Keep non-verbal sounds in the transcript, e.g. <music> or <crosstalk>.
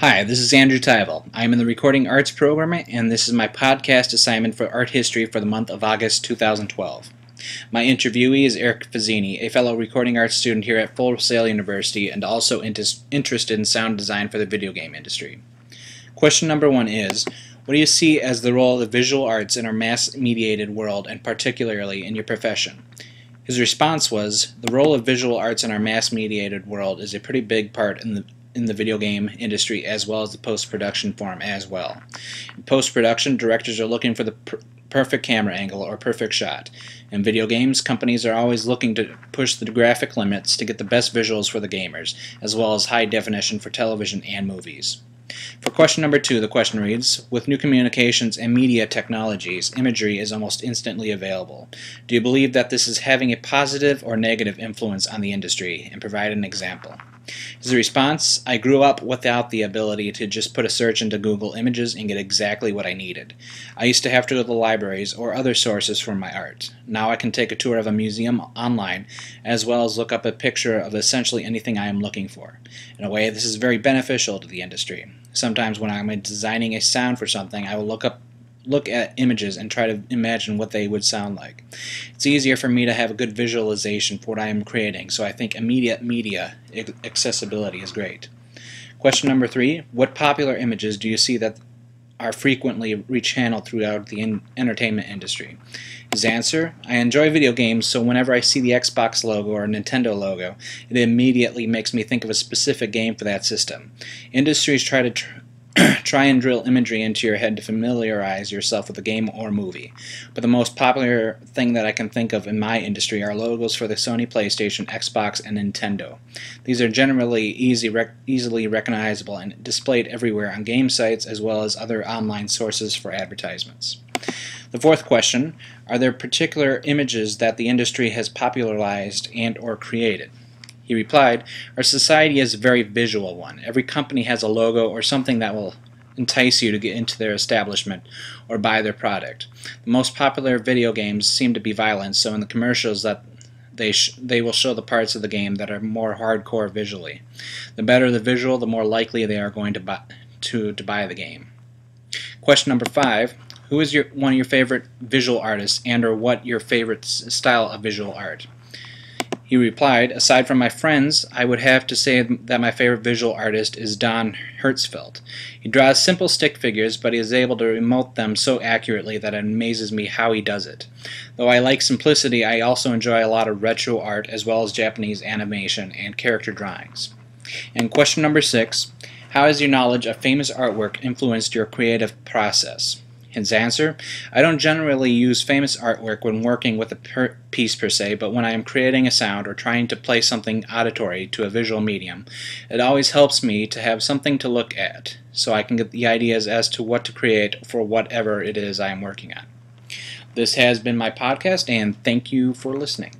Hi, this is Andrew Taival. I am in the Recording Arts program, and this is my podcast assignment for art history for the month of August 2012. My interviewee is Eric Fazzini, a fellow recording arts student here at Full Sail University and also interested in sound design for the video game industry. Question number one is What do you see as the role of visual arts in our mass mediated world, and particularly in your profession? His response was The role of visual arts in our mass mediated world is a pretty big part in the in the video game industry as well as the post-production form as well. In post-production, directors are looking for the per perfect camera angle or perfect shot. In video games, companies are always looking to push the graphic limits to get the best visuals for the gamers, as well as high definition for television and movies. For question number two, the question reads, With new communications and media technologies, imagery is almost instantly available. Do you believe that this is having a positive or negative influence on the industry? And provide an example. His response, I grew up without the ability to just put a search into Google Images and get exactly what I needed. I used to have to go to the libraries or other sources for my art. Now I can take a tour of a museum online as well as look up a picture of essentially anything I am looking for. In a way, this is very beneficial to the industry. Sometimes when I'm designing a sound for something, I will look up look at images and try to imagine what they would sound like. It's easier for me to have a good visualization for what I am creating, so I think immediate media accessibility is great. Question number three, what popular images do you see that are frequently rechanneled throughout the in entertainment industry? His answer, I enjoy video games, so whenever I see the Xbox logo or Nintendo logo, it immediately makes me think of a specific game for that system. Industries try to tr <clears throat> try and drill imagery into your head to familiarize yourself with a game or movie. But the most popular thing that I can think of in my industry are logos for the Sony PlayStation, Xbox, and Nintendo. These are generally easy rec easily recognizable and displayed everywhere on game sites as well as other online sources for advertisements. The fourth question, are there particular images that the industry has popularized and or created? He replied, Our society is a very visual one. Every company has a logo or something that will entice you to get into their establishment or buy their product. The most popular video games seem to be violent, so in the commercials that they they will show the parts of the game that are more hardcore visually. The better the visual, the more likely they are going to buy to to buy the game. Question number five: Who is your one of your favorite visual artists, and or what your favorite style of visual art? He replied, Aside from my friends, I would have to say that my favorite visual artist is Don Hertzfeldt. He draws simple stick figures, but he is able to emote them so accurately that it amazes me how he does it. Though I like simplicity, I also enjoy a lot of retro art as well as Japanese animation and character drawings. And question number six, how has your knowledge of famous artwork influenced your creative process? His answer, I don't generally use famous artwork when working with a per piece per se, but when I am creating a sound or trying to play something auditory to a visual medium, it always helps me to have something to look at so I can get the ideas as to what to create for whatever it is I am working on. This has been my podcast, and thank you for listening.